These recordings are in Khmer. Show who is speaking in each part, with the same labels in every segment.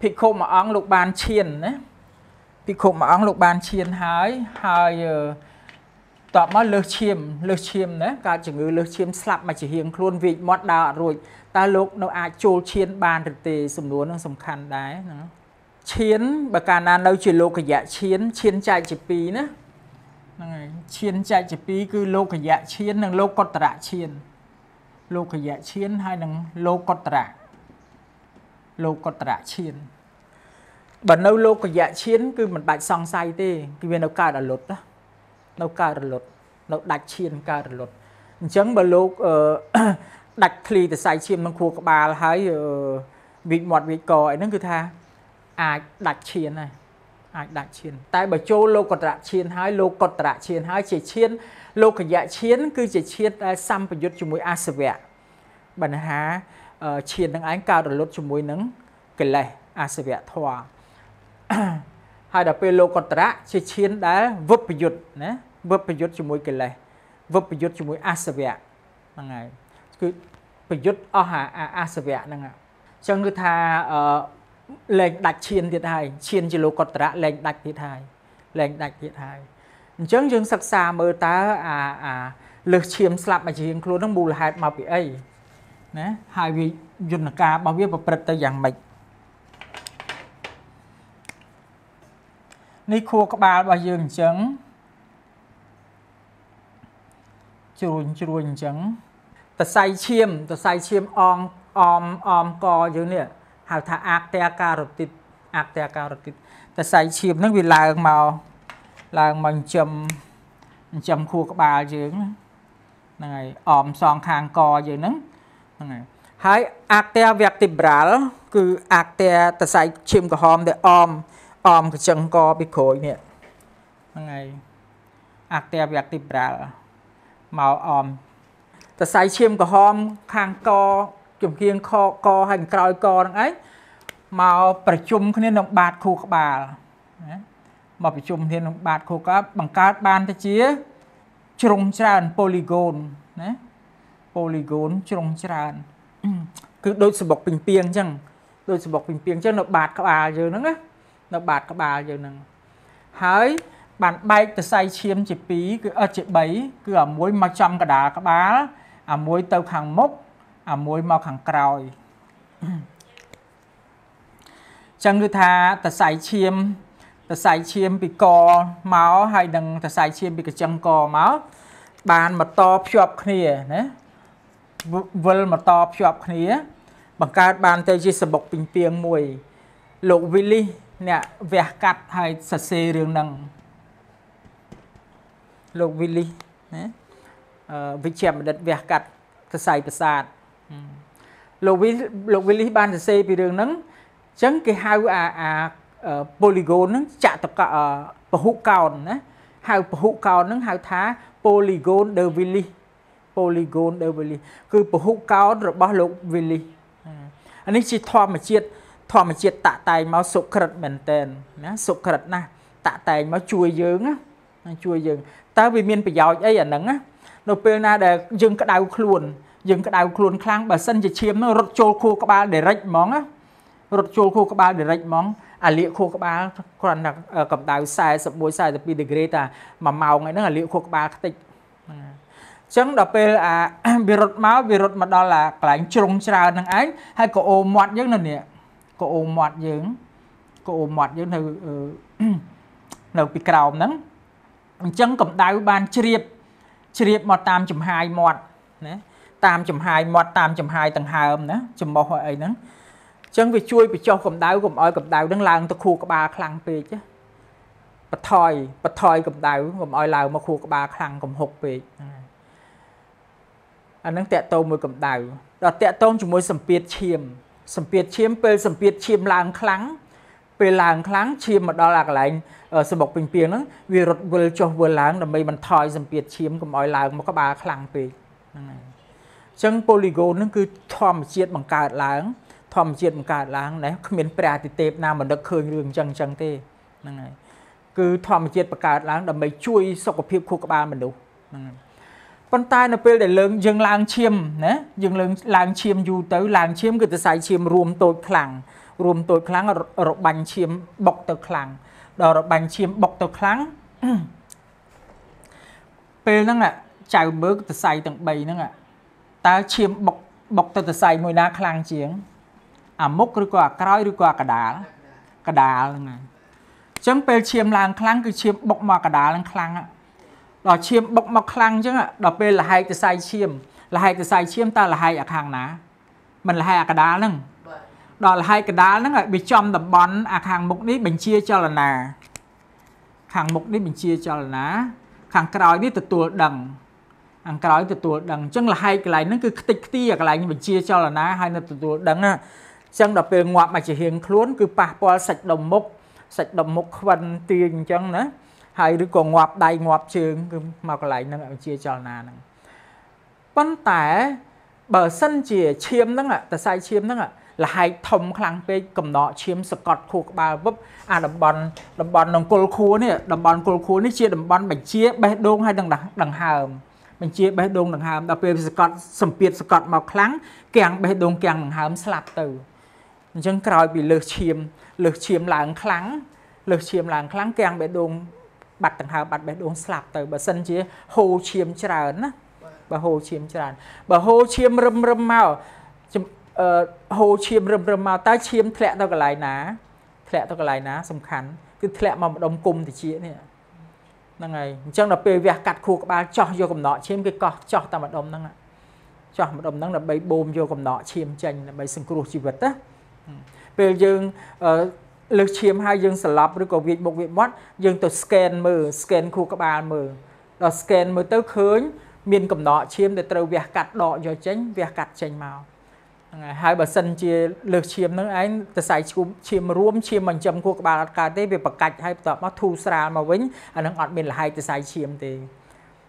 Speaker 1: ភិក្ខុមួយអង្គលោកបានឈានណាភិក្ខុមួយអង្គលោកបានឈានហើយហើយតបមកលើសឈាមលើសឈាមណាកើតជំងឺលើសឈាមស្លាប់មកជាហៀងខ្លួនវិកមាត់ដើរអត់រួចតើលោកនៅអាចចូលឈានបានឬទេសំណួរនឹងសំខាន់ដែរណាឈានបើកាលណានៅជាលោកយៈឈានឈានចែកជា2ណាហ្នឹងហើយឈានចែកជា2គឺលោកយៈឈាននិងលោកកតរៈឈានលោកយៈឈានហើយនិងលោកកតរៈ លោកកតរៈឈានបើនៅលោកយៈឈាន គឺមិនបាច់សង្ស័យទេគឺវានៅកើតអលុតនៅកើតរលត់នៅដាច់ឈានកើតរលត់អញ្ចឹងបើលោកដាច់ធ្លីតសៃឈាមក្នុងខួរក្បាលហើយវិកមាត់វិកកអីហ្នឹងគឺថាអាចដាច់ឈានហើយអាចដាច់ឈាន តែបើចូលលោកកតរៈឈានហើយលោកកតរៈឈានហើយជាឈាន លោកយៈឈាន គឺជាឈានដែលសម្ពយុទ្ធជាមួយអាសវៈបញ្ហា ឈាននឹងឯងកើតរលត់ជាមួយនឹងកិលេសអាសវៈធម៌ហើយដល់ពេលលោកតរៈជាឈានដែលវឹបប្រយុទ្ធណាវឹបប្រយុទ្ធជាមួយកិលេសវឹបប្រយុទ្ធជាមួយអាសវៈហ្នឹងហើយគឺប្រយុទ្ធអស់អាសវៈហ្នឹងអញ្ចឹងគឺថាអឺលែងដាច់ឈានទៀតហើយឈានជាលោកតរៈលែងដាច់ទៀតហើយលែងដាច់ទៀតហើយអញ្ចឹងយើងសិក្សាមើលតើអាអាលើសឈាមស្លាប់មកជារៀងខ្លួនហ្នឹងមូលហេតុមកពីអី ណាហើយវាយន្តការរបស់វាប្រព្រឹត្តទៅយ៉ាងម៉េចនេះខួរក្បាលរបស់យើងអញ្ចឹងជ្រួញជ្រួញអញ្ចឹងតសៃឈាមតសៃឈាមអងអមអមកយើងនេះហៅថាអាកតេការ៉ូទីតអាកតេការ៉ូទីតតសៃឈាមហ្នឹងវាឡើងមកឡើងមកចិញ្ចឹមចិញ្ចឹមខួរក្បាលយើងហ្នឹងហើយអមសងខាងកយើងហ្នឹង ហ្នឹងហើយហើយអាកតេវៈទីប្រាល់គឺអាកតេតសៃឈាមក្រហមដែលអមអមកញ្ចឹងកពីក្រួយនេះហ្នឹងហើយអាកតេវៈទីប្រាល់មកអមតសៃឈាមក្រហមខាងកជំគៀងខកហើយក្រោយកហ្នឹងឯងមកប្រជុំគ្នានឹងបាតខួរក្បាលណាមកប្រជុំគ្នានឹងបាតខួរក្បាលបង្កើតបានទៅជាជ្រុងច្រើន polygon ណា polygon ជ្រុងច្រើនគឺដូចសបុកពីងពីងអញ្ចឹងដូចសបុកពីងពីងអញ្ចឹងនៅបាតក្បាលយើងហ្នឹងណានៅបាតក្បាលយើងហ្នឹងហើយបានបែកទៅសៃឈាមជា2គឺអត់ជា3គឺអាមួយមកចំកដាលក្បាលអាមួយទៅខាងមុខអាមួយមកខាងក្រោយចឹងគឺថាតសៃឈាមតសៃឈាមពីកមកហើយនឹងតសៃឈាមពីកញ្ចឹងកមកបានមកតភ្ជាប់គ្នាណា វិលមកតភ្ជាប់គ្នា បង្កើតបានទៅជាសបុកពីងពីងមួយ លោកវីលីអ្នកវះកាត់ហើយសរសេររឿងហ្នឹងលោកវីលីណាអឺវិជ្ជាបណ្ឌិតវះកាត់សរសៃប្រាសាទលោកវីលោកវីលីបានសរសេរពីរឿងហ្នឹងអញ្ចឹងគេហៅអាអា polygon ហ្នឹងចាក់តកពហុកោណណាហៅពហុកោណហ្នឹងហៅថា polygon de Willis polygon de Willis គឺពហុកោណរបស់លោក Willis អានេះជាធម្មជាតិធម្មជាតិតាក់តែងមកសុក្រិតមែនតែនណាសុក្រិតណាស់តាក់តែងមកជួយយើងណាជួយយើងតើវាមានប្រយោជន៍អីអាហ្នឹងណានៅពេលណាដែលយើងក្តៅខ្លួនយើងក្តៅខ្លួនខ្លាំងបើសិនជាឈាមនោះរត់ចូលខួរក្បាល direct ហ្មងណារត់ចូលខួរក្បាល direct ហ្មងអាលៀកខួរក្បាលគ្រាន់តែកម្ដៅ41 42ដឺក្រេតា1ម៉ោងហ្នឹងអាលៀកខួរក្បាលខ្ទេចអញ្ចឹងដល់ពេលអាវារត់មកវារត់មកដល់អាកន្លែងជ្រុងច្រើនហ្នឹងឯងហើយក៏អូមាត់យើងនៅនេះក៏អូមាត់យើងក៏អូមាត់យើងនៅនៅពីក្រោមហ្នឹងអញ្ចឹងកម្ដៅបានជ្រាបជ្រាបមកតាមចំហាយមាត់ណាតាមចំហាយមាត់តាមចំហាយដង្ហើមណាចំមុះអីហ្នឹងអញ្ចឹងវាជួយបញ្ចុះកម្ដៅកុំឲ្យកម្ដៅហ្នឹងឡើងទៅខួរក្បាលខ្លាំងពេកណាបថយបថយកម្ដៅកុំឲ្យឡើងមកខួរក្បាលខ្លាំងកំហុកពេកអាហ្នឹង តកតោមួយកម្ដៅដល់តកតោជាមួយសម្ពាធឈាមសម្ពាធឈាមពេលសម្ពាធឈាមឡើងខ្លាំងពេលឡើងខ្លាំងឈាមមកដល់អាកន្លែងសបុកពេញពីងហ្នឹងវារត់វិលចុះវិលឡើងដើម្បីបន្ថយសម្ពាធឈាមកុំឲ្យឡើងមកក្បាលខ្លាំងពេកហ្នឹងហើយអញ្ចឹង polygon ហ្នឹងគឺធម្មជាតិបង្កើតឡើង ធម្មជាតិបង្កើតឡើងណាគ្មានព្រះអាទិទេពណាមកនឹកឃើញរឿងអញ្ចឹងអញ្ចឹងទេហ្នឹងហើយគឺធម្មជាតិបង្កើតឡើងដើម្បីជួយសុខភាពខួរក្បាលមនុស្សហ្នឹងហើយ ប៉ុន្តែនៅពេលដែលយើងយើងឡើងឈាមណាយើងឡើងឡើងឈាមយូរទៅឡើងឈាមគឺសរសៃឈាមរួមតូចខ្លាំងឧរួមតូចខ្លាំងរបាញ់ឈាមបុកទៅខ្លាំងដល់របាញ់ឈាមបុកទៅខ្លាំងពេលហ្នឹងចៅមើលទៅសៃទាំង3ហ្នឹងតើឈាមបុកបុកទៅទៅសៃមួយណាខ្លាំងជាង អាមុខឬក៏អាក្រោយឬក៏អាកដាលកដាលហ្នឹងហើយអញ្ចឹងពេលឈាមឡើងខ្លាំងគឺឈាមបុកមកកដាលហ្នឹងខ្លាំង ដល់ឈាមបុកមកខ្លាំងអញ្ចឹងដល់ពេលលហែកទៅសៃឈាមលហែកទៅសៃឈាមតើលហែកអាខាងណាមិនលហែកអាកដាលហ្នឹងដល់លហែកកដាលហ្នឹងវាចំតំបន់អាខាងមុខនេះបញ្ជាចលនា ខាងមុខនេះបញ្ជាចលនាខាងក្រោយនេះទទួលដឹងខាងក្រោយទទួលដឹងអញ្ចឹងលហែកកន្លែងហ្នឹងគឺខ្ទេចខ្ទីកន្លែងបញ្ជាចលនាហើយនៅទទួលដឹងអញ្ចឹងដល់ពេលងាប់មកជាហៀងខ្លួនគឺប៉ះពាល់សាច់ដុំមុខសាច់ដុំមុខខ្វិនទាញអញ្ចឹងណា ហើយឬក៏ងាប់ដៃងាប់ជើងគឺមកកន្លែងហ្នឹងបញ្ជាចលនាហ្នឹងប៉ុន្តែបើសិនជាឈាមហ្នឹងតសៃឈាមហ្នឹងលហែកធំខ្លាំងពេកកំណក់ឈាមសកត់ខួរក្បាលវឹបអាតំបន់តំបន់នង្គលខួរនេះតំបន់គល់ខួរនេះជាតំបន់បញ្ជាបេះដូងហើយនឹងដង្ហើមបញ្ជាបេះដូងដង្ហើមដល់ពេលសកត់សម្ពាធសកត់មកខ្លាំងគាំងបេះដូងគាំងដង្ហើមស្លាប់ទៅអញ្ចឹងក្រោយពីលើសឈាមលើសឈាមឡើងខ្លាំងលើសឈាមឡើងខ្លាំងគាំងបេះដូង បាត់ដង្ហើមបាត់បេះដូងស្លាប់ទៅបើសិនជាហូរឈាមច្រើនណាបើហូរឈាមច្រើនបើហូរឈាមរឹមរឹមមកអឺហូរឈាមរឹមរឹមមកតើឈាមធ្លាក់ទៅកន្លែងណាធ្លាក់ទៅកន្លែងណាសំខាន់គឺធ្លាក់មកម្ដុំគុំតិចនេះហ្នឹងហើយអញ្ចឹងដល់ពេលវះកាត់ខួរក្បាលចោះយកកំណក់ឈាមគេកោះចោះតាមម្ដុំហ្នឹងចោះម្ដុំហ្នឹងដើម្បីបូមយកកំណក់ឈាមចេញដើម្បីសង្គ្រោះជីវិតណាពេលយើង លើសឈាមហើយយើងស្លាប់ឬក៏វាចមុខវាចមាត់យើងទៅ scan មើល scan ខួរក្បាលមើលដល់ scan មើលទៅឃើញ មានកំណក់ឈាមដែលត្រូវវះកាត់ដកយកចេញវះកាត់ចេញមកហ្នឹងហើយហើយបើសិនជាលើសឈាមហ្នឹងឯងសរសៃឈាមឈាមរួមឈាមបញ្ចំខួរក្បាលអត់កើតទេវាបកាច់ហើយបន្ទាប់មកធូរស្រាលមកវិញអាហ្នឹងអត់មានលហែកសរសៃឈាមទេ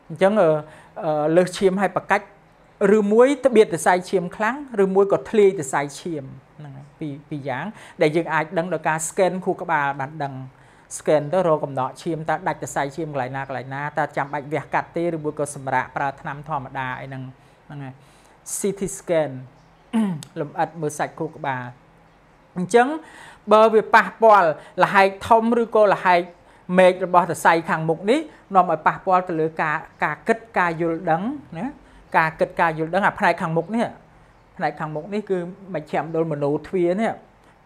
Speaker 1: អញ្ចឹងលើសឈាមហើយបកាច់ឬមួយត្បៀតសរសៃឈាមខ្លាំងឬមួយក៏ធ្លាយសរសៃឈាមហ្នឹងហើយ ពីរពីរយ៉ាងដែលយើងអាចដឹងដោយការ scan ខួរក្បាលបានដឹង scan ទៅរកកំណក់ឈាមតើដាច់សរសៃឈាមកន្លែងណាកន្លែងណាតើចាំបាច់វះកាត់ទេឬមួយក៏សម្រាកប្រើថ្នាំធម្មតាអីហ្នឹងហ្នឹងហើយ CT scan លំអិតមើលសាច់ខួរក្បាលអញ្ចឹងបើវាប៉ះពាល់លហែកធំឬក៏លហែកមេឃរបស់សរសៃខាងមុខនេះនាំឲ្យប៉ះពាល់ទៅលើការការគិតការយល់ដឹងណាការគិតការយល់ដឹងអាផ្នែកខាងមុខនេះ ផ្នែកខាងមុខនេះគឺមជ្ឈមណ្ឌលមโนទ្វានេះ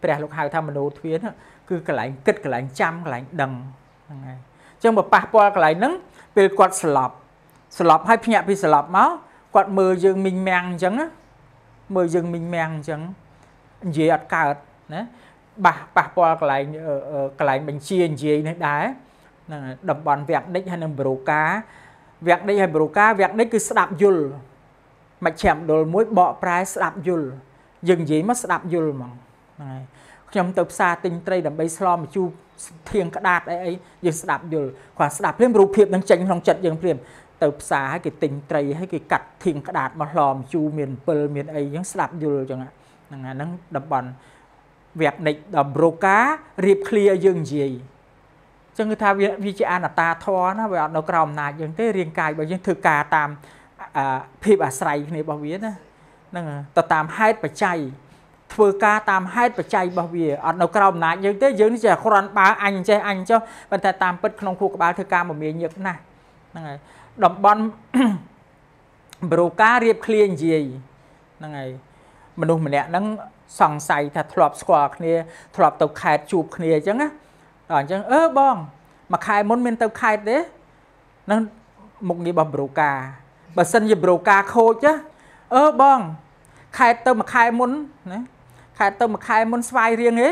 Speaker 1: ព្រះលោកហៅថាមโนទ្វានេះគឺកន្លែងគិតកន្លែងចាំកន្លែងដឹងហ្នឹងហើយអញ្ចឹងបើប៉ះពាល់កន្លែងហ្នឹងពេលគាត់ស្លាប់ស្លាប់ហើយភ្ញាក់ពីស្លាប់មកគាត់មើលយើងមីងមាំងអញ្ចឹងណាមើលយើងមីងមាំងអញ្ចឹងនិយាយអត់កើតណាបាសប៉ះពាល់កន្លែងកន្លែងបញ្ជានិយាយនេះដែរហ្នឹងតំបន់វគ្គនិចហើយនឹងប្រូកាវគ្គនិចហើយប្រូកាវគ្គនិចគឺស្ដាប់យល់ មជ្ឈមណ្ឌលមួយបកប្រែស្ដាប់យល់យើងនិយាយមកស្ដាប់យល់ហ្មងហ្នឹងហើយខ្ញុំទៅផ្សារទិញត្រីដើម្បីស្លម្ជូរធៀងក្តាតអីអីយើងស្ដាប់យល់គាត់ស្ដាប់ភ្លាមរូបភាពនឹងចេញក្នុងចិត្តយើងភ្លាមទៅផ្សារហើយគេទិញត្រីហើយគេកាត់ធៀងក្តាតមកလှောមជូរមាន7មានអីចឹងស្ដាប់យល់ចឹងហ្នឹងអាហ្នឹងតំបន់វគ្គនិចដល់ប្រូការៀបឃ្លាឲ្យយើងនិយាយចឹងគឺថាវាវាជាអនត្តាធរណាវាអត់នៅក្រោមអំណាចយើងទេរាងកាយរបស់យើងធ្វើការតាម ភាពអាស្រ័យគ្នារបស់វាណាហ្នឹងទៅតាមហេតុបច្ច័យធ្វើការតាមហេតុបច្ច័យរបស់វាអត់នៅក្រោមអំណាចយើងទេយើងនេះចេះគ្រាន់បើអញចេះអញចុះប៉ុន្តែតាមពិតក្នុងខួរក្បាលធ្វើការមមាញឹកណាស់ហ្នឹងហើយតំបន់ប្រូការៀបឃ្លានិយាយហ្នឹងហើយមនុស្សម្នាក់ហ្នឹងសង្ស័យថាធ្លាប់ស្គាល់គ្នាធ្លាប់ទៅខេតជួបគ្នាអញ្ចឹងណាដល់អញ្ចឹងអឺបងមួយខែមុនមានទៅខេតទេហ្នឹងមុខងាររបស់ប្រូកា បើសិនជាប្រូកាខូចអឺបងខេតទៅមួយខែមុនណាខេតទៅមួយខែមុនស្វាយរៀងទេ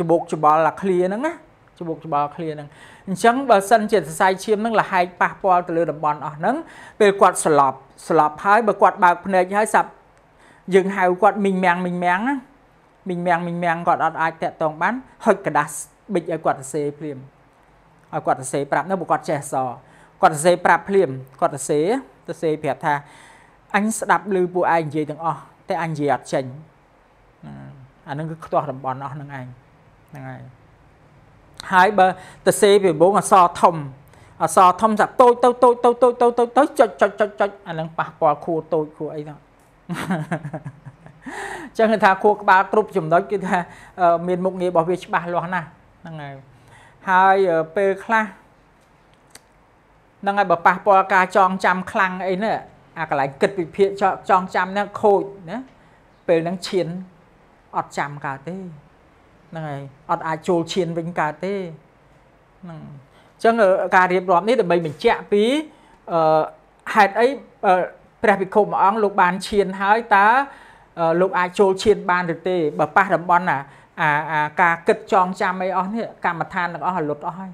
Speaker 1: ច្បុកច្បល់អាឃ្លាហ្នឹងណាច្បុកច្បល់ឃ្លាហ្នឹងអញ្ចឹងបើសិនជាសរសៃឈាមនឹងលហែកប៉ះពាល់ទៅលើតំបន់អស់ហ្នឹងពេលគាត់ស្លាប់ស្លាប់ហើយបើគាត់បើកភ្នែកហើយសាប់យើងហៅគាត់មីងមាំងមីងមាំងណាមីងមាំងមីងមាំងគាត់អត់អាចតាក់ទងបានហុចกระดาษប៊ិចឲ្យគាត់សរសេរភ្លាមឲ្យគាត់សរសេរប្រាប់នៅបើគាត់ចេះស គាត់សរសេរប្រាប់ភ្លាមគាត់សរសេរសរសេរប្រាប់ថាអញស្ដាប់ឮពួកឯងនិយាយទាំងអស់តែអញនិយាយអត់ចេញអានឹងគឺខ្ទាស់តំបន់អស់ហ្នឹងឯងហ្នឹងហើយហើយបើទៅសេពីបងអសធំអសធំសាក់តូចទៅតូចទៅតូចទៅតូចទៅចុចចុចចុចចុចអានឹងប៉ះពាល់ខួរតូចខួរអីហ្នឹងចឹងគឺថាខួរក្បាលគ្រប់ចំណុចគឺថាមានមុខងាររបស់វាច្បាស់លាស់ណាស់ហ្នឹងហើយហើយពេលខ្លះ ហ្នឹងហើយបើប៉ះពាល់ការចងចាំខ្លាំងអីនេះអាកន្លែងគិតវិភាគចងចាំហ្នឹងខូចណាពេលហ្នឹងឈានអត់ចាំកើតទេហ្នឹងហើយអត់អាចចូលឈានវិញកើតទេហ្នឹងអញ្ចឹងការរៀបរាប់នេះដើម្បីបញ្ជាក់ពីអឺហេតុអីព្រះភិក្ខុមួយអង្គលោកបានឈានហើយតើលោកអាចចូលឈានបានឬទេបើប៉ះតំបន់អាអាការគិតចងចាំអីអស់នេះកម្មដ្ឋានទាំងអស់លុតអស់ហើយ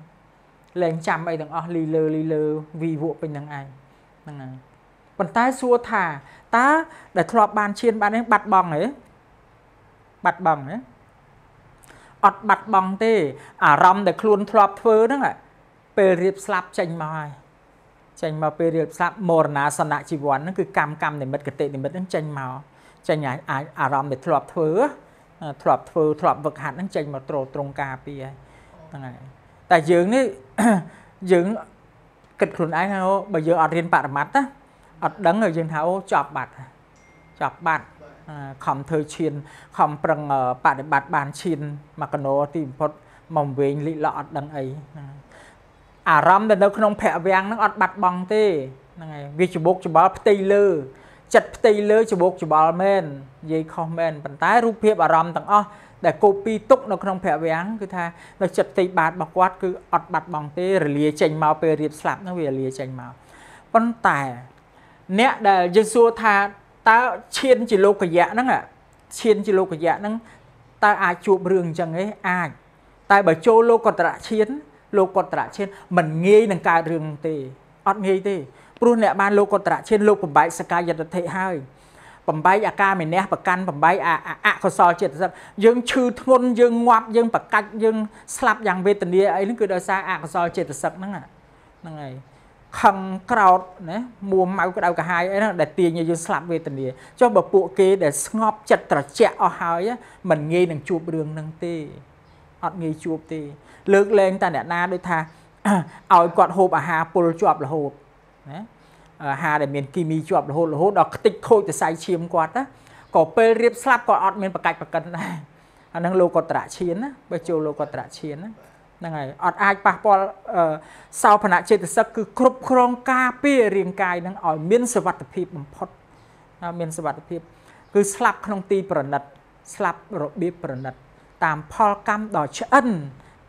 Speaker 1: លែងចាំអីទាំងអស់លីលើលីលើវីវក់ពេញហ្នឹងឯងហ្នឹងហើយប៉ុន្តែសួរថាតើដែលធ្លាប់បានឈានបាននេះបាត់បង់ហ៎បាត់បង់ហ៎អត់បាត់បង់ទេអារម្មណ៍ដែលខ្លួនធ្លាប់ធ្វើហ្នឹងពេលរៀបស្លាប់ចេញមកហើយចេញមកពេលរៀបស្លាប់មរណាសនៈជីវ័នហ្នឹងគឺកម្មកម្មនិមិត្តកតិនិមិត្តហ្នឹងចេញមកចេញអាចអារម្មណ៍ដែលធ្លាប់ធ្វើធ្លាប់ធ្វើធ្លាប់វឹកហាត់ហ្នឹងចេញមកត្រត្រង់ការពារហ្នឹងហើយ តែយើងនេះយើងគិតខ្លួនឯងបើយើងអត់រៀនបរមត្តណាអត់ដឹងយើងថាអូចប់បាត់ចប់បាត់ខំធ្វើឈានខំប្រឹងបដិបត្តិបានឈានមកកណោទីបំផុតមកវិញលិលអត់ដឹងអីអារម្មណ៍ដែលនៅក្នុងភ័ក្រវាំងហ្នឹងអត់បាត់បង់ទេហ្នឹងហើយវាច្បុកច្បល់ផ្ទៃលើចិត្តផ្ទៃលើច្បុកច្បល់មែននិយាយខុសមែនប៉ុន្តែរូបភាពអារម្មណ៍ទាំងអស់ ដែលកូពីទុកនៅក្នុងភ័ក្រវាំងគឺថានៅចិត្តផ្ទៃបាតរបស់គាត់គឺអត់បាត់បង់ទេរលាចេញមកពេលរៀបស្លាប់ហ្នឹងវារលាចេញមកប៉ុន្តែអ្នកដែលយើងសួរថាតើឈានជាលោកយៈហ្នឹងឈានជាលោកយៈហ្នឹងតើអាចជួបរឿងអញ្ចឹងទេអាច តែបើចូលលោកតរៈឈាន លោកតរៈឈានមិនងាយនឹងកើតរឿងទេអត់ងាយទេព្រោះអ្នកបានលោកតរៈឈានលោកបំបែកសកាយតធិហើយ បំបែកអាការមេនះប្រកាន់បំបែកអកុសលចិត្តសិទ្ធយើងឈឺធ្ងន់យើងងាប់យើងប្រកាច់យើងស្លាប់យ៉ាងវេទនាអីហ្នឹងគឺដោយសារអកុសលចិត្តសិទ្ធហ្នឹងហ្នឹងហើយខឹងក្រោតណាមួម៉ៅក្តៅកាហាយអីហ្នឹងដែលទាញឲ្យយើងស្លាប់វេទនាចុះបើពួកគេដែលស្ងប់ចិត្តត្រជាក់អស់ហើយមិនងាយនឹងជួបរឿងហ្នឹងទេអត់ងាយជួបទេ លើកលែងតែអ្នកណាដូចថាឲ្យគាត់ហូបអាហារពុលជាប់រហូតណាអា ហារដែលមានគីមីជាប់រហូតរហូតដល់ខ្ទេចខូចទៅសៃឈាមគាត់ណាក៏ពេលរៀបស្លាប់ក៏អត់មានប្រកាច់ប្រកិនដែរអាហ្នឹងលោកកត្រៈឈានណាបើចូលលោកកត្រៈឈានណាហ្នឹងហើយអត់អាចប៉ះពាល់សោភនៈចេតសិកគឺគ្រប់គ្រងការពាររាងកាយហ្នឹងឲ្យមានសវត្ថភាពបំផុតមានសវត្ថភាព គឺស្លាប់ក្នុងទីប្រណិត ស្លាប់របៀបប្រណិត តាមផលកម្មដ៏ឆ្អិន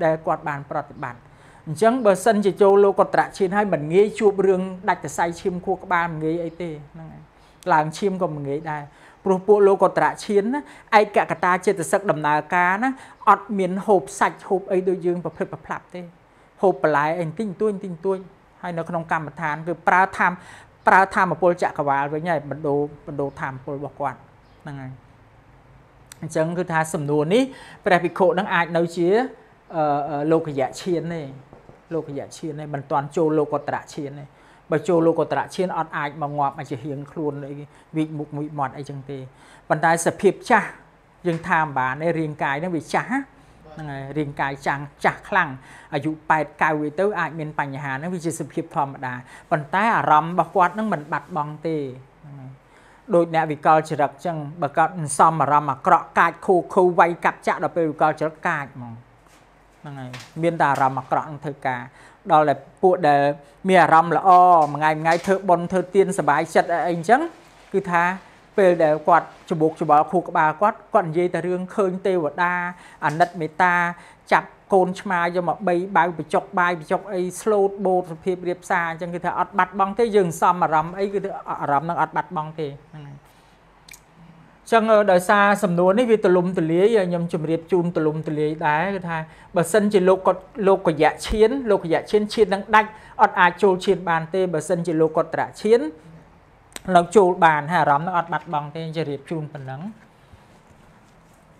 Speaker 1: ដែលគាត់បានប្រតិបត្តិ អញ្ចឹងបើសិនជាចូលលោកត្រៈឈានហើយមិនងាយជួបរឿងដាច់សរសៃឈាមខួរក្បាលមិនងាយអីទេហ្នឹងហើយឡើងឈាមក៏មិនងាយដែរព្រោះពួកលោកត្រៈឈានណាឯកកតាចេតសិកដំណើរការណាអត់មានហូបសាច់ហូបអីដូចយើងប្រព្រឹត្តប្រផ្លាប់ទេហូបបន្លែអីបន្តិចបន្តួចបន្តិចបន្តួចហើយនៅក្នុងកម្មដ្ឋានគឺប្រើធម្មប្រើធម្មពលចក្រវាលវិញហើយបណ្ដោបណ្ដោធម្មពលរបស់គាត់ហ្នឹងហើយអញ្ចឹងគឺថាសំណួរនេះព្រះភិក្ខុនឹងអាចនៅជាលោកយៈឈានទេ លោកយៈឈានទេមិនទាន់ចូលលោកតរៈឈានទេបើចូលលោកតរៈឈានអត់អាចមកងាប់អាចហៀងខ្លួនអីវិមុខមួយមាត់អីចឹងទេប៉ុន្តែសភាពចាស់យើងថាមិនបានទេរាងកាយហ្នឹងវាចាស់ហ្នឹងហើយរាងកាយចាំងចាស់ខ្លាំងអាយុ8 9ទៅអាចមានបញ្ហាហ្នឹងវាជាសភាពធម្មតាប៉ុន្តែអារម្មណ៍របស់គាត់ហ្នឹងមិនបាត់បង់ទេដូចអ្នកវិកលចរិតចឹងបើគាត់សំអារម្មណ៍អាក្រក់កាចខូខូវាយកាប់ចាក់ដល់ពេលវិកលចរិតកាចហ្មង ហ្នឹងហើយមានតែអារម្មណ៍អាក្រក់នឹងធ្វើការដល់តែពួកដែលមានអារម្មណ៍ល្អមួយថ្ងៃមួយថ្ងៃធ្វើបន់ធ្វើទៀនសុបាយចិត្តអីអញ្ចឹងគឺថាពេលដែលគាត់ច្បុកច្បល់ខួរក្បាលគាត់គាត់និយាយតែរឿងឃើញទេវតាអាណិតមេត្តាចាប់កូនឆ្មាយកមកបីបៅបញ្ចុកបាយបញ្ចុកអីស្លូតបូតសភាពរៀបសារអញ្ចឹងគឺថាអត់បាត់បង់ទេយើងសំអារម្មណ៍អីគឺអារម្មណ៍នឹងអត់បាត់បង់ទេហ្នឹង ចឹងដោយសារសំណួរនេះវាទលំទលាយខ្ញុំជម្រាបជូនទលំទលាយដែរគឺថាបើសិនជាលោកគាត់លោកកយៈឈានលោកកយៈឈានឈាននឹងដាច់អត់អាចចូលឈានបានទេបើសិនជាលោកគាត់ត្រាឈាននៅចូលបានហើយអារម្មណ៍នឹងអត់បាត់បង់ទេជម្រាបជូនប៉ុណ្ណឹង